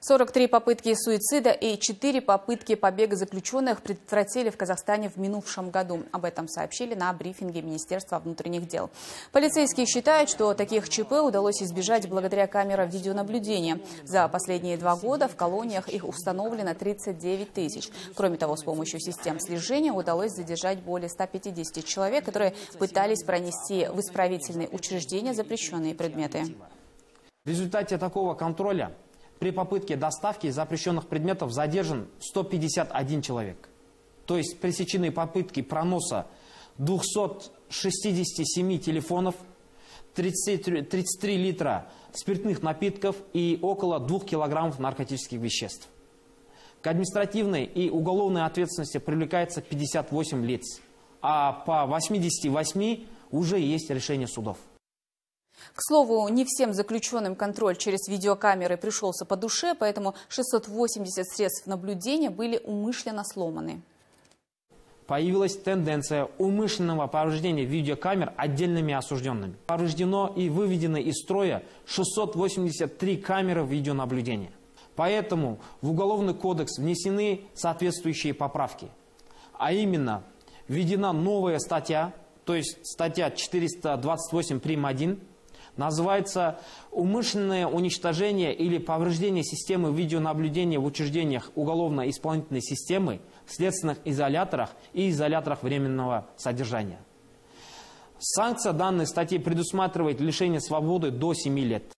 43 попытки суицида и 4 попытки побега заключенных предотвратили в Казахстане в минувшем году. Об этом сообщили на брифинге Министерства внутренних дел. Полицейские считают, что таких ЧП удалось избежать благодаря камерам видеонаблюдения. За последние два года в колониях их установлено 39 тысяч. Кроме того, с помощью систем слежения удалось задержать более 150 человек, которые пытались пронести в исправительные учреждения запрещенные предметы. В результате такого контроля при попытке доставки запрещенных предметов задержан 151 человек. То есть пресечены попытки проноса 267 телефонов, 33, 33 литра спиртных напитков и около 2 килограммов наркотических веществ. К административной и уголовной ответственности привлекается 58 лиц, а по 88 уже есть решение судов. К слову, не всем заключенным контроль через видеокамеры пришелся по душе, поэтому 680 средств наблюдения были умышленно сломаны. Появилась тенденция умышленного повреждения видеокамер отдельными осужденными. Повреждено и выведено из строя 683 камеры видеонаблюдения. Поэтому в Уголовный кодекс внесены соответствующие поправки. А именно, введена новая статья, то есть статья 428 прим. 1, называется умышленное уничтожение или повреждение системы видеонаблюдения в учреждениях уголовно-исполнительной системы, следственных изоляторах и изоляторах временного содержания. Санкция данной статьи предусматривает лишение свободы до 7 лет.